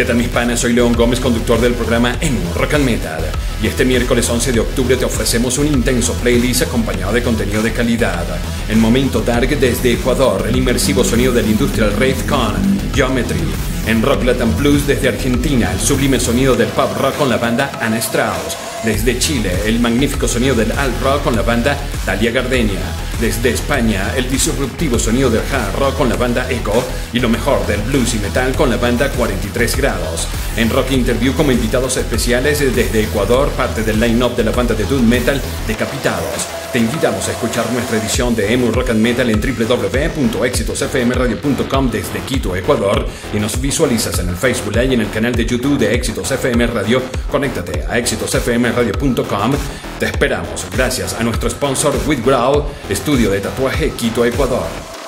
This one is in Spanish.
¿Qué tal mis panas? Soy León Gómez, conductor del programa En Rock and Metal. Y este miércoles 11 de octubre te ofrecemos un intenso playlist acompañado de contenido de calidad. El momento dark desde Ecuador, el inmersivo sonido del industrial rave con Geometry. En Rock Latin Blues desde Argentina, el sublime sonido del pop rock con la banda Anna Strauss. Desde Chile, el magnífico sonido del alt rock con la banda Dalia Gardenia. Desde España, el disruptivo sonido del hard rock con la banda Echo y lo mejor del blues y metal con la banda 43 grados. En Rock Interview como invitados especiales desde Ecuador, parte del line-up de la banda de doom metal Decapitados. Te invitamos a escuchar nuestra edición de Emu Rock and Metal en www.exitosfmradio.com desde Quito, Ecuador y nos visualizas en el Facebook Live y en el canal de YouTube de Éxitos FM Radio. Conéctate a exitosfmradio.com. Te esperamos gracias a nuestro sponsor With estudio de tatuaje Quito, Ecuador.